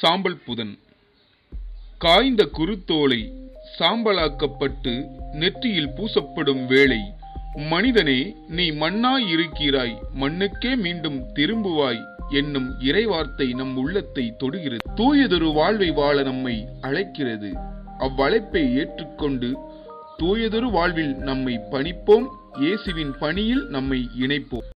சாம்பல் புதன். காய்ந்த குருத்தோலை சாம்பலாக்கப்பட்டு நெற்றியில் பூசப்படும் வேளை மனிதனே நீ மண்ணாய் இருக்கிறாய் மண்ணுக்கே மீண்டும் திரும்புவாய் என்னும் இறைவார்த்தை நம் உள்ளத்தை தொடுகிறது. தூயதொரு வாழ்வை வாழ நம்மை அழைக்கிறது. அவ்வழைப்பை ஏற்றுக்கொண்டு தூயதொரு வாழ்வில் நம்மை பணிப்போம் இயேசுவின் பணியில் நம்மை இணைப்போம்.